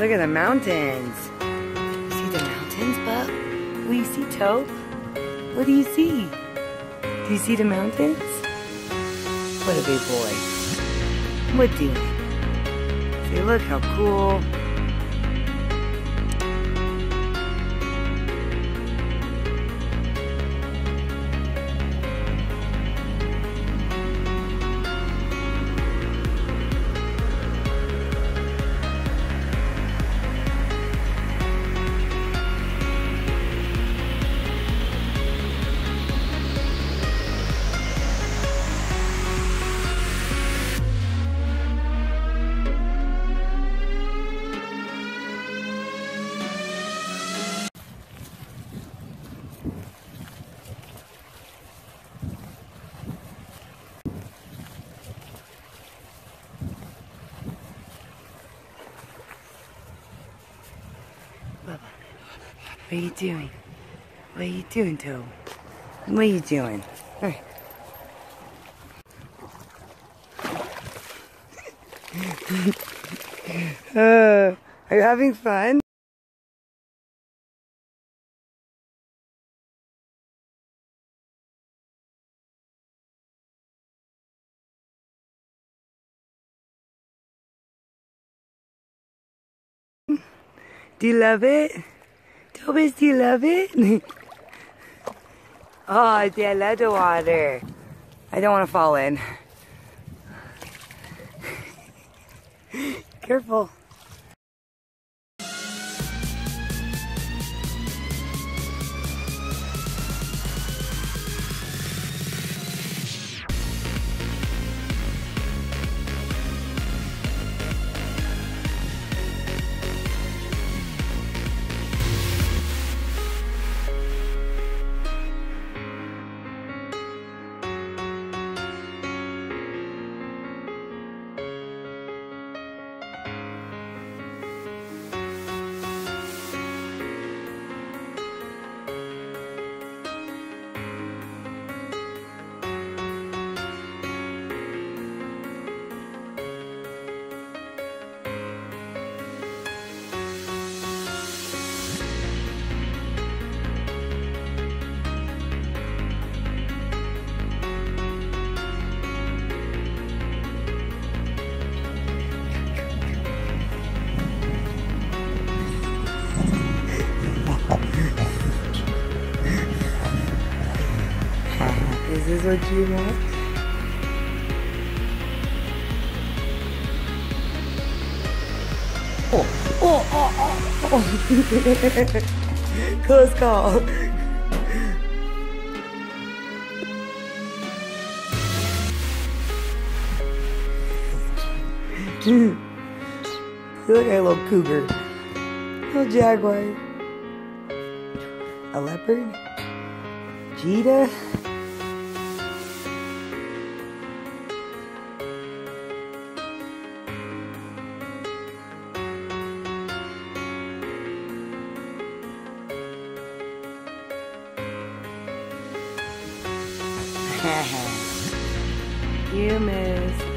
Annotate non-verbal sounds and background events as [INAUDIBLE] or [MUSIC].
Look at the mountains. See the mountains, bub? What do you see, Toe? What do you see? Do you see the mountains? What a big boy. What do you? See, look how cool. What are you doing? What are you doing, Toe? What are you doing? Hey. [LAUGHS] uh, are you having fun? Do you love it? Thomas, do you love it? oh, I love the water. I don't want to fall in. [LAUGHS] Careful. This what you want? Oh, oh, oh, oh. oh. [LAUGHS] Close call. you [LAUGHS] look like a little cougar. Little jaguar. A leopard? Cheetah? You move.